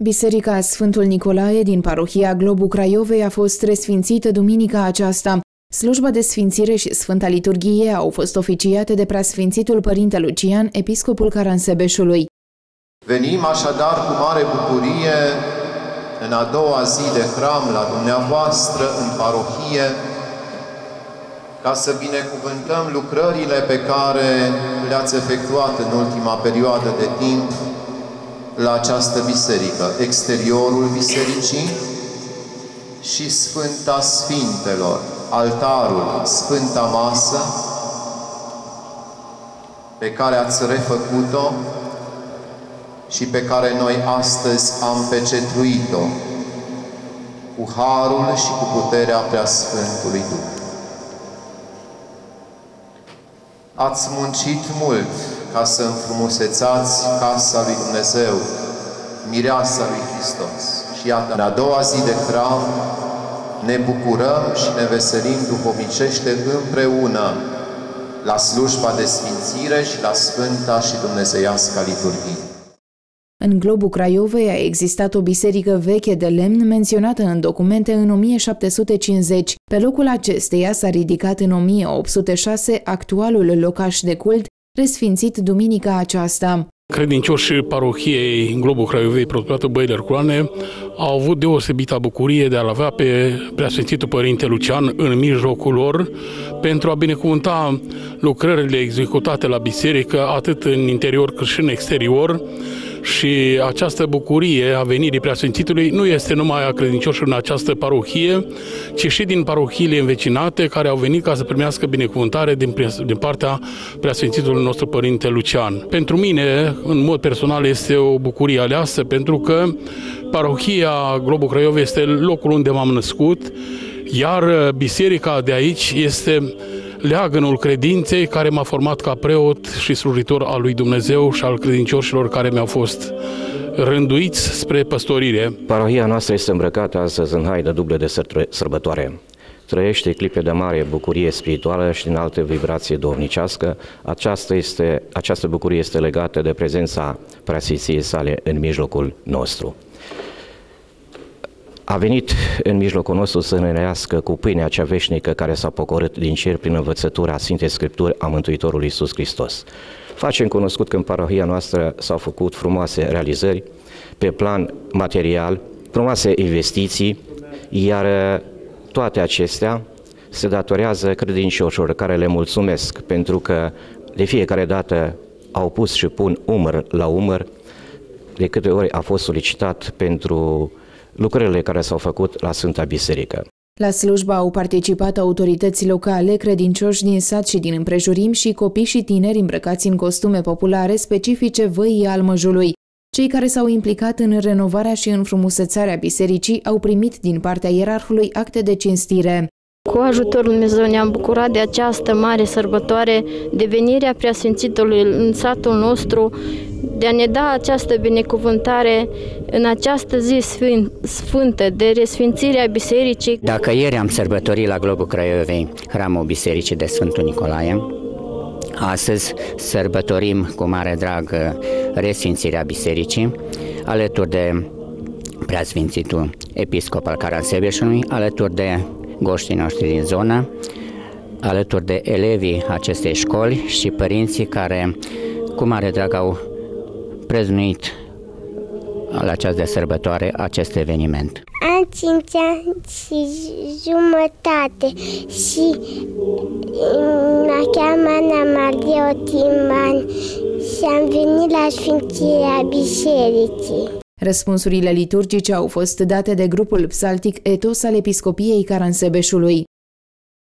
Biserica Sfântul Nicolae din parohia Globu Craiovei a fost resfințită duminica aceasta. Slujba de sfințire și Sfânta Liturghie au fost oficiate de preasfințitul Părinte Lucian, episcopul Caransebeșului. Venim așadar cu mare bucurie în a doua zi de hram la dumneavoastră în parohie, ca să binecuvântăm lucrările pe care le-ați efectuat în ultima perioadă de timp la această biserică, exteriorul bisericii și Sfânta Sfintelor, altarul, Sfânta Masă, pe care ați refăcut-o și pe care noi astăzi am pecetruit-o cu harul și cu puterea Preasfântului Duh. Ați muncit mult ca să înfrumusețați casa lui Dumnezeu, mireasa lui Hristos. Și iată, în a doua zi de hram, ne bucurăm și ne veselim duhovnicește împreună la slujba de sfințire și la Sfânta și Dumnezeiasca liturghie. În globul Craiovei a existat o biserică veche de lemn menționată în documente în 1750. Pe locul acesteia s-a ridicat în 1806 actualul locaș de cult, resfințit duminica aceasta. Credincioșii parohiei în globul Craiovei, Protocolată Băile Herculane, au avut deosebită bucurie de a-l avea pe Preasfințitul Părinte Lucian în mijlocul lor pentru a binecuvânta lucrările executate la biserică, atât în interior cât și în exterior, și această bucurie a venirii Preasfințitului nu este numai a credincioșilor în această parohie, ci și din parohiile învecinate care au venit ca să primească binecuvântare din, din partea Preasfințitului nostru Părinte Lucian. Pentru mine, în mod personal, este o bucurie aleasă pentru că parohia Globul Craiov este locul unde m-am născut, iar biserica de aici este leagănul credinței care m-a format ca preot și slujitor al lui Dumnezeu și al credincioșilor care mi-au fost rânduiți spre păstorire. Parohia noastră este îmbrăcată astăzi în haidă dublă de sărbătoare. Trăiește clipe de mare bucurie spirituală și din alte vibrație duhovnicească. Aceasta, este, această bucurie este legată de prezența preasfinției sale în mijlocul nostru a venit în mijlocul nostru să ne rească cu pâinea cea veșnică care s-a pocorât din cer prin învățătura Sfintei Scripturi a Mântuitorului Iisus Hristos. Facem cunoscut că în parohia noastră s-au făcut frumoase realizări pe plan material, frumoase investiții, iar toate acestea se datorează credincioșilor care le mulțumesc pentru că de fiecare dată au pus și pun umăr la umăr, de câte ori a fost solicitat pentru lucrările care s-au făcut la Sfânta Biserică. La slujba au participat autorități locale, credincioși din sat și din împrejurim și copii și tineri îmbrăcați în costume populare specifice văii Almăjului. Cei care s-au implicat în renovarea și înfrumusețarea bisericii au primit din partea ierarhului acte de cinstire. Cu ajutorul Dumnezeu ne-am bucurat de această mare sărbătoare, de venirea Preasfințitului în satul nostru, de a ne da această binecuvântare în această zi sfântă de resfințire a bisericii. Dacă ieri am sărbătorit la Globul Craiovei hramul Bisericii de Sfântul Nicolae, astăzi sărbătorim cu mare drag resfințirea bisericii, alături de preasfințitul episcop al Caransebeșului, alături de goștii noștri din zonă, alături de elevii acestei școli și părinții care cu mare drag au preznuit la această sărbătoare acest eveniment. Am 5 ani și jumătate și mă cheamă Ana Maria Otiman și am venit la Sfințirea Bisericii. Răspunsurile liturgice au fost date de grupul psaltic Etos al Episcopiei Caransebeșului.